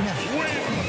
tonight.